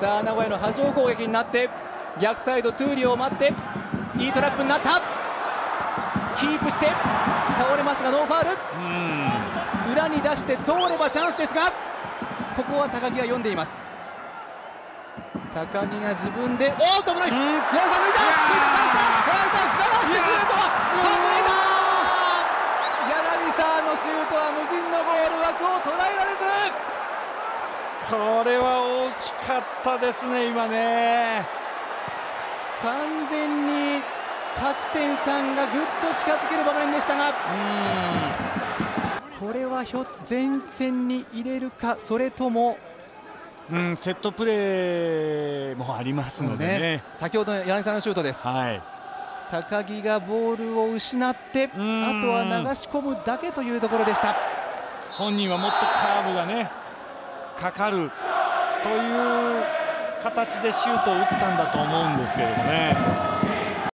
さあ名古屋の波状攻撃になって逆サイド闘莉王を待っていいトラップになった。キープして倒れますがノーファール。裏に出して通ればチャンスですがここは高木が読んでいます。高木が自分でおおともない、うん、柳さん抜いた。抜いた。柳さん流してシュート。外れた柳さんのシュートは無人のボールこれは大きかったですね今ね。完全に勝ち点3がぐっと近づける場面でしたが。これはひょ前線に入れるかそれとも。うん、セットプレーもありますのでね、ね、先ほどの柳さんのシュートです、はい、高木がボールを失ってあとは流し込むだけというところでした。本人はもっとカーブがねかかるという形でシュートを打ったんだと思うんですけどもね。